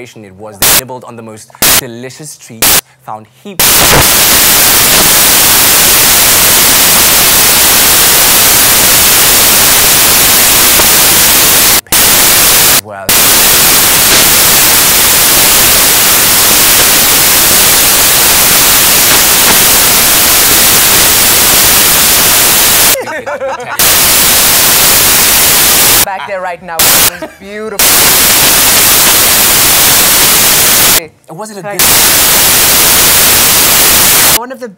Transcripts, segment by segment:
it was. They nibbled on the most delicious treats, found heaps. Well. Back there right now. it's was beautiful. Was it a good? One of the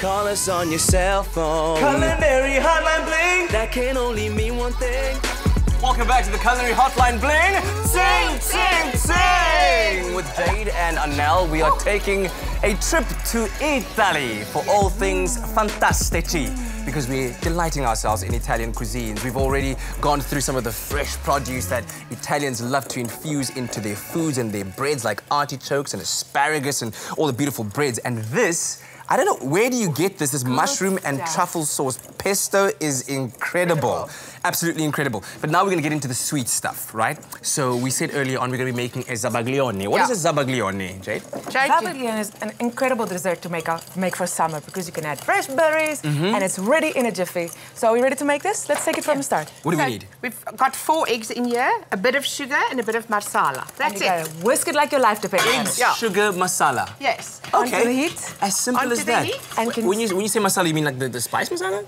Call us on your cell phone. Culinary Hotline Bling. That can only mean one thing. Welcome back to the Culinary Hotline Bling. Sing, sing, sing! With Jade and Anél, we are taking a trip to Italy for all things fantastici because we're delighting ourselves in Italian cuisines. We've already gone through some of the fresh produce that Italians love to infuse into their foods and their breads, like artichokes and asparagus and all the beautiful breads. And this, I don't know, where do you get this? This mushroom and truffle sauce pesto is incredible. Absolutely incredible. But now we're gonna get into the sweet stuff, right? So we said earlier on we're gonna be making a zabaglione. What is Yeah. a zabaglione, Jade? Zabaglione is an incredible dessert to make, out, make for summer because you can add fresh berries Mm-hmm. and it's ready in a jiffy. So are we ready to make this? Let's take it from the start. What do we need? We've got four eggs in here, a bit of sugar and a bit of marsala. And That's you it. gotta whisk it like your life depends on it. Yeah. Sugar masala. Yes. Okay. Onto the heat. As simple Onto as the that. heat. And when, you, when you say masala, you mean like the, the spice masala?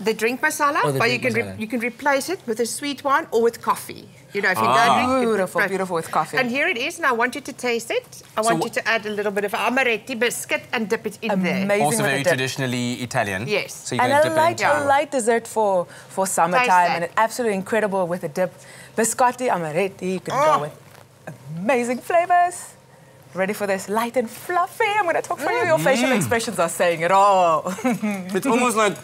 The drink masala, Oh, the but drink you can masala. you can replace it with a sweet one or with coffee. You know, if you Ah. don't drink, you can Beautiful, replace- beautiful with coffee. And here it is, and I want you to taste it. I So want wh- you to add a little bit of amaretti biscuit and dip it in there. Amazing Also very traditionally Italian. Yes. So you're And gonna a dip it light, a light dessert for, for summertime, and it's absolutely incredible with a dip. Biscotti, amaretti, you can Oh. go with amazing flavors. Ready for this? Light and fluffy. I'm gonna talk for you. Your Mm. facial expressions are saying it all. It's almost like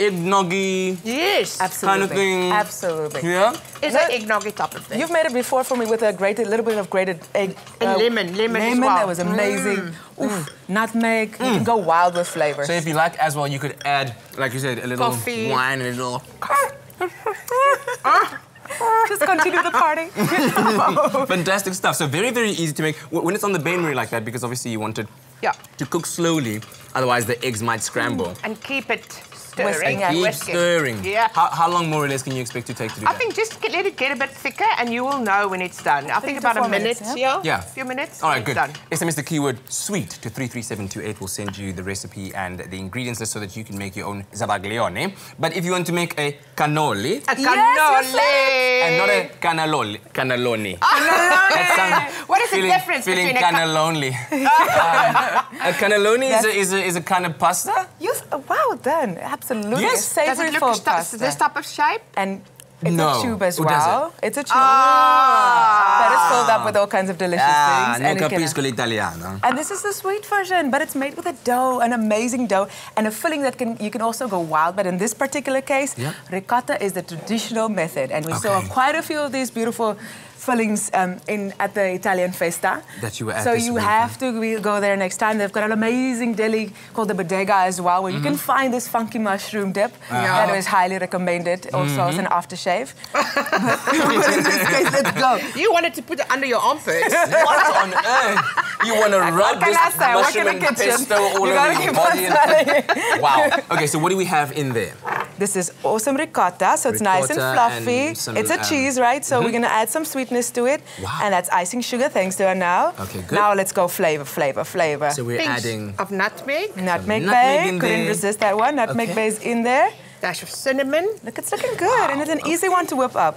eggnoggy Yes. Absolutely. kind of thing. Absolutely. Yeah? It's No, an eggnog type of thing. You've made it before for me with a grated, little bit of grated egg. uh, And lemon, lemon as Lemon, well. that was amazing. Mm. Oof, nutmeg. You can mm. go wild with flavors. So if you like as well, you could add, like you said, a little Coffee. wine and a little. Just continue the party. Fantastic stuff. So very, very easy to make when it's on the bain marie like that, because obviously you want it Yeah. to cook slowly, otherwise the eggs might scramble. Mm. And keep it stirring. Whisking And keep whisking. stirring. Yeah. How, how long more or less can you expect to take to do I that? think just get, let it get a bit thicker and you will know when it's done. I think to about a minute, minutes, yeah? Yeah. A few minutes. All right, it's good. Done. SMS the keyword sweet to 33728 will send you the recipe and the ingredients list so that you can make your own zabaglione. But if you want to make a cannoli A Yes, cannoli. and not a cannaloli, cannelloni. That sounds- What is the difference feeling between a ca- cannelloni. um, a cannelloni is a, is, a, is a kind of pasta. You, well done. Absolutely. Yes. It's Does savory it look for stu- pasta. this type of shape? And it's No. a tube as does well. It's a tube. Ah. That is filled up with all kinds of delicious Ah, things. non and, it can- capisco l'italiano. and this is the sweet version, but it's made with a dough, an amazing dough, and a filling that can you can also go wild. But in this particular case, Yeah. ricotta is the traditional method, and we saw quite a few of these beautiful fillings um, in at the Italian festa. That you were at So this you week, have to we go there next time. They've got an amazing deli called the bodega as well, where you can Mm-hmm. find this funky mushroom dip that is highly recommended. Also, as an aftershave. but in this case, let's go. You wanted to put it under your armpits. What on earth? You want to rub can this I say? I work in mushroom and pesto all You over gotta your keep body? on and- wow. Okay, so what do we have in there? This is awesome ricotta, so it's nice and fluffy. and some, it's a um, cheese, right? So we're gonna add some sweetness to it, Wow. and that's icing sugar. Thanks to her now. Okay, good. Now let's go flavor, flavor, flavor. So we're Pinch adding of nutmeg, nutmeg, nutmeg bay. Couldn't there. resist that one. Nutmeg Okay. bay is in there. dash of cinnamon. Look, it's looking good, and it's an easy one to whip up.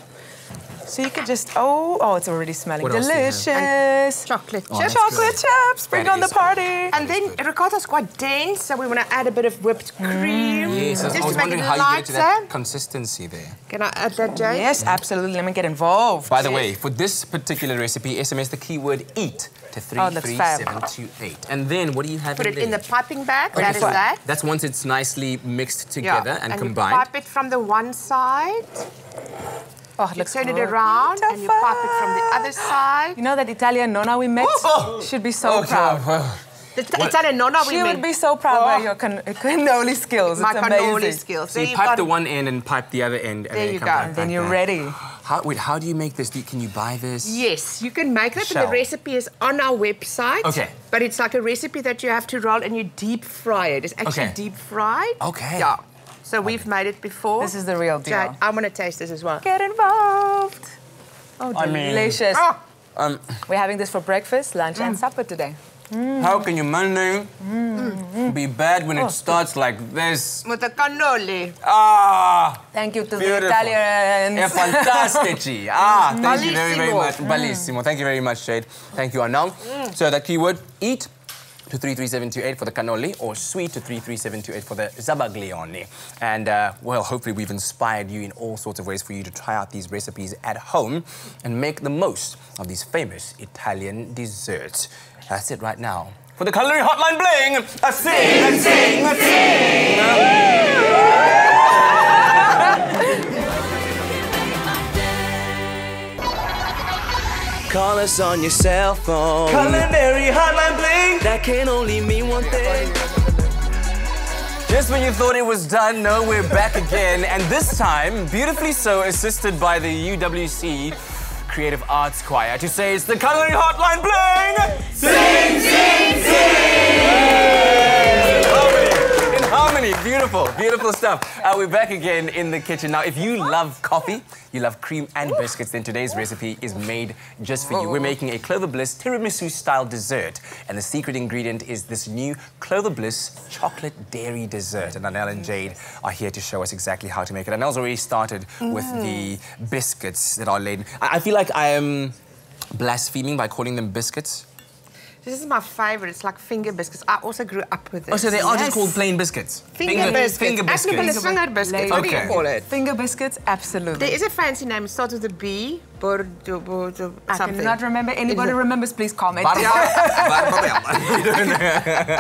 So you could just oh oh, it's already smelling What else do you have? delicious. Chocolate Oh, chips. that's Chocolate chips, bring That on the is good. party. And then ricotta's quite dense, so we want to add a bit of whipped mm. cream. Yes, I was to make wondering it how you get to that consistency there. Can I add that, Jay? Yes, absolutely. Let me get involved. By the way, for this particular recipe, SMS the keyword eat to Oh, 33728. And then what do you have Put in it there? in the piping bag. Okay, that is fine. that. That's once it's nicely mixed Yeah. together and, you combined. pipe it from the one side, Oh, it you looks turn it beautiful. around, and you pop it from the other side. You know that Italian nonna we met Oh! should be so proud. The t- Italian nonna we She made. would be so proud Oh. by your can- cannoli skills. My it's cannoli amazing. skills. So There you you've pipe got- the one end and pipe the other end. And There then you come go. back And then like you're that. ready. How, wait, how do you make this? Do you- can you buy this? Yes, you can make that, but the recipe is on our website. Okay. But it's like a recipe that you have to roll and you deep fry it. It's actually Okay. deep fried. Okay. Yeah. So we've made it before. This is the real deal. Jade, I want to taste this as well. Get involved. Oh, I mean- delicious. Oh, Um, We're having this for breakfast, lunch, and supper today. How can your Monday be bad when it starts like this? with the cannoli. Ah! Thank you to Beautiful. the Italians. É fantastici. Ah, thank you very, very Bellissimo. much. Bellissimo. Thank you very much, Jade. Thank you, Anél. So that keyword, eat, to 33728 for the cannoli or sweet to 33728 for the zabaglione. And uh, well, hopefully we've inspired you in all sorts of ways for you to try out these recipes at home and make the most of these famous Italian desserts. That's it right now. For the culinary hotline bling, a sing, a sing, a sing. Call us on your cell phone. Culinary hotline. That can only mean one thing. Just when you thought it was done, no, we're back again. And this time, beautifully so, assisted by the UWC Creative Arts Choir to say it's the Culinary Hotline Bling! Sing, sing, sing! Harmony, beautiful, beautiful stuff. Uh, we're back again in the kitchen. Now, if you love coffee, you love cream and biscuits, then today's recipe is made just for you. We're making a Clover Bliss tiramisu style dessert. And the secret ingredient is this new Clover Bliss chocolate dairy dessert. And Anel and Jade are here to show us exactly how to make it. Anel's already started with the biscuits that are laid. I, I feel like I am blaspheming by calling them biscuits. This is my favorite. It's like finger biscuits. I also grew up with this. Oh, so they are just called plain biscuits? Finger, biscuits. Finger Actually, biscuits. finger biscuits. What do Okay. you call it? Finger biscuits, absolutely. There is a fancy name. It starts with a B. Bordeaux, Bordeaux, I something. cannot remember. Anybody Is remembers, please comment. Barbara.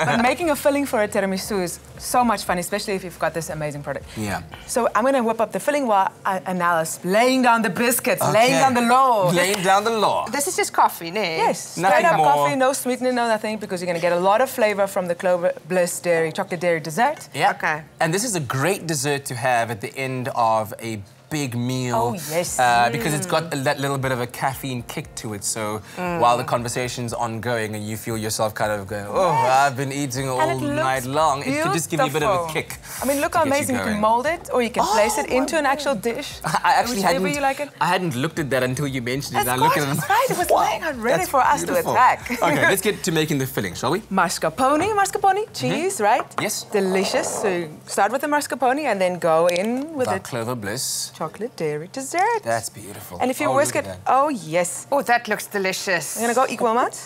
but making a filling for a tiramisu is so much fun, especially if you've got this amazing product. Yeah. So I'm going to whip up the filling while uh, I- Anél is laying down the biscuits, laying down the law. Laying down the law. This is just coffee, no? Yes, Nothing straight up more. coffee, no sweetener, no nothing, because you're going to get a lot of flavor from the Clover Bliss dairy, chocolate dairy dessert. Yeah. Okay. And this is a great dessert to have at the end of a big meal. Oh, yes. Uh, because it's got a, that little bit of a caffeine kick to it. So Mm. while the conversation's ongoing and you feel yourself kind of going, oh, I've been eating all And it looks night long, it could just give you a bit of a kick. I mean, look how get you amazing you, can mold it, or you can place it Oh, into an actual dish. I actually hadn't, you like it. I hadn't looked at that until you mentioned it. That's I looked at it. right? It was laying out ready That's for us to attack. okay, let's get to making the filling, shall we? Mascarpone, mascarpone, cheese, right? Mm-hmm. Yes. Delicious. So start with the mascarpone and then go in with the Clover Bliss. Chocolate dairy dessert. That's beautiful. and if you Oh, whisk it, oh yes. Oh, that looks delicious. I'm gonna go equal amounts.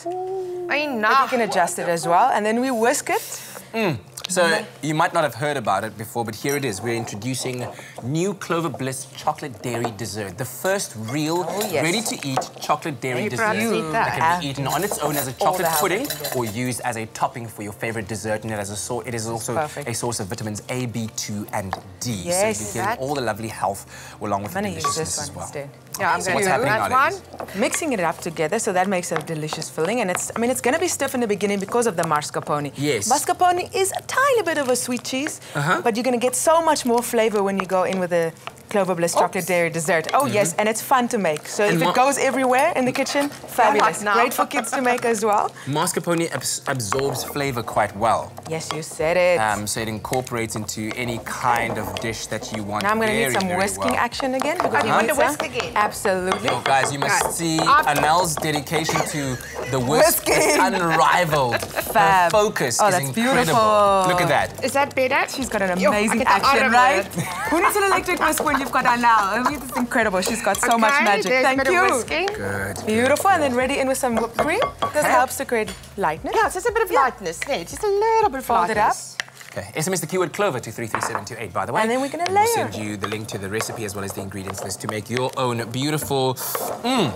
But Enough. you can adjust it as well. And then we whisk it. Mm. So you might not have heard about it before, but here it is. We're introducing new Clover Bliss chocolate dairy dessert, the first real, Oh, yes. ready-to-eat chocolate dairy you dessert eat that? can be eaten on its own as a chocolate pudding it can do. or used as a topping for your favorite dessert. And it, as a so- it is also perfect. a source of vitamins A, B2, and D. Yes. so you get all the lovely health along with the deliciousness as well. instead. Yeah, I'm going what's to happening that nowadays? one. Mixing it up together, so that makes a delicious filling. And it's, I mean, it's gonna be stiff in the beginning because of the mascarpone. Yes. Mascarpone is a tiny bit of a sweet cheese, uh-huh. but you're gonna get so much more flavor when you go in with the Clover Bliss chocolate dairy dessert. Oh yes, and it's fun to make. So And if ma- it goes everywhere in the kitchen, fabulous. now. Great for kids to make as well. Mascarpone abs- absorbs flavor quite well. Yes, you said it. Um, so it incorporates into any kind of dish that you want now I'm gonna need some whisking well. action again. because you we want to whisk again? Absolutely. Oh, guys, you must Right. see After- Anel's dedication to the whisk. Whisking. It's unrivaled. Her Fab. focus Oh, is that's incredible. beautiful. Look at that. Is that better? She's got an amazing get the action, right? Who needs an electric whisk when you've got her now? I mean, it's incredible. She's got so much magic. Thank bit you. Of whisking. Good. Beautiful, and then ready in with some whipped cream. This helps to create lightness. Yeah, just a bit of lightness. Yeah, just a little bit of Fold it up. lightness. Okay, SMS the keyword clover to 33728, by the way. And then we're gonna layer. We'll send you the link to the recipe as well as the ingredients list to make your own beautiful mm,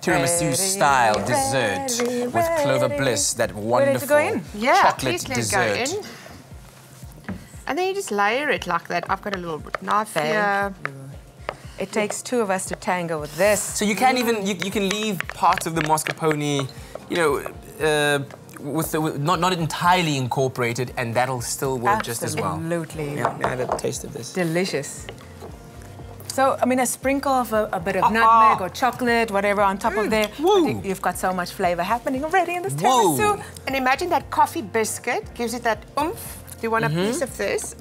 tiramisu Ready, style ready, dessert with Clover ready. Bliss, that Ready to wonderful go in? Yeah, chocolate please let dessert. It go in. And then you just layer it like that. I've got a little knife Thank here. It takes two of us to tangle with this. So you can't even you, you can leave parts of the mascarpone, you know, uh, with the with not not entirely incorporated, and that'll still work just as well. Absolutely. Yeah, yeah, I had a taste of this. Delicious. So, I mean, a sprinkle of a, a bit of ah, ah. nutmeg or chocolate, whatever, on top of mm, there. I woo. think you've got so much flavor happening already in this Whoa. tiramisu. And imagine that coffee biscuit gives it that oomph. Do you want Mm-hmm. a piece of this?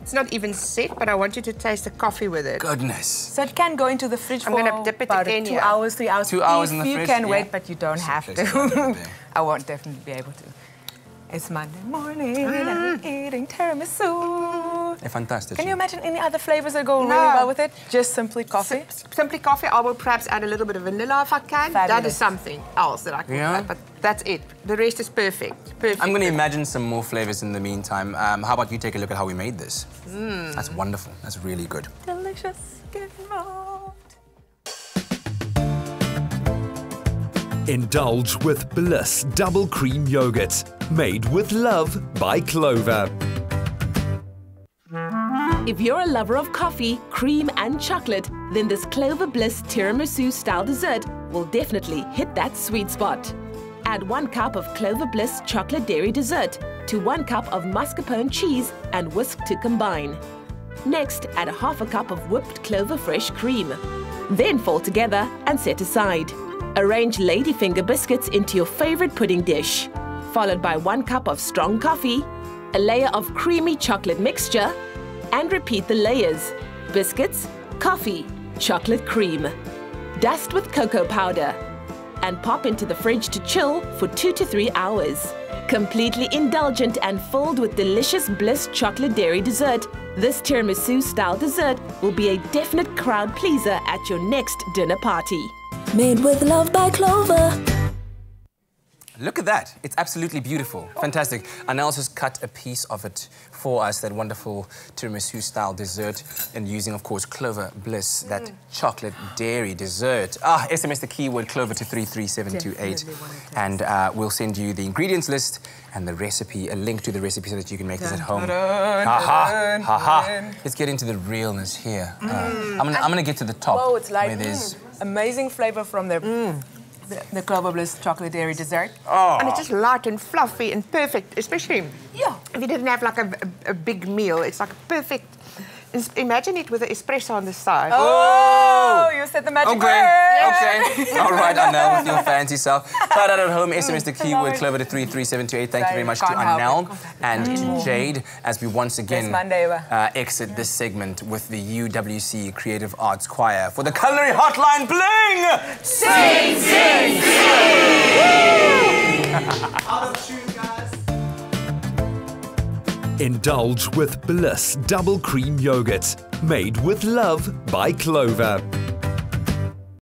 It's not even set, but I want you to taste the coffee with it. Goodness. So it can go into the fridge I'm for gonna dip it about again, two yeah. hours, three hours. Two hours if in the you fridge, can yeah. wait, but you don't have Place it right to. I won't definitely be able to. It's Monday morning and I'm eating tiramisu. They're fantastic. Can you imagine any other flavors that go really well with it? Just simply coffee. Simply coffee. I will perhaps add a little bit of vanilla if I can. That Fabulous. is something else that I can Yeah? add, but that's it. The rest is perfect. Perfect. I'm going to imagine some more flavors in the meantime. Um, how about you take a look at how we made this? Mm. That's wonderful. That's really good. Delicious. Get involved. Indulge with Bliss Double Cream Yogurt. Made with love by Clover. If you're a lover of coffee, cream, and chocolate, then this Clover Bliss tiramisu style dessert will definitely hit that sweet spot. Add one cup of Clover Bliss chocolate dairy dessert to one cup of mascarpone cheese and whisk to combine. Next, add a half a cup of whipped Clover fresh cream. Then fold together and set aside. Arrange ladyfinger biscuits into your favorite pudding dish, followed by one cup of strong coffee, a layer of creamy chocolate mixture, and repeat the layers biscuits, coffee, chocolate cream. Dust with cocoa powder and pop into the fridge to chill for two to three hours. Completely indulgent and filled with delicious Bliss chocolate dairy dessert, this tiramisu style dessert will be a definite crowd pleaser at your next dinner party. Made with love by Clover. Look at that. It's absolutely beautiful. Fantastic. Anel's just cut a piece of it for us, that wonderful tiramisu-style dessert, and using, of course, Clover Bliss, that chocolate dairy dessert. Ah, SMS the keyword Clover to 33728, and uh, we'll send you the ingredients list and the recipe, a link to the recipe so that you can make this at home. Ha-ha, ha-ha. Let's get into the realness here. Uh, I'm, gonna, get to the top. Oh, it's like mm, amazing flavor from the, the, the Clover Bliss chocolate dairy dessert. Oh. And it's just light and fluffy and perfect, especially Yeah. if you didn't have like a, a, a big meal. It's like a perfect. Ins- Imagine it with an espresso on the side. Oh, oh. you said the magic Okay, word. okay. All right, Anel, with your fancy self. Try that at home. SMS the keyword Lord. Clover to 33728. Thank you very much to Can't help Anel and to Jade as we once again uh, exit this segment with the UWC Creative Arts Choir for the Culinary Hotline Bling! Sing, sing, Indulge with Bliss Double Cream Yogurt. Made with love by Clover.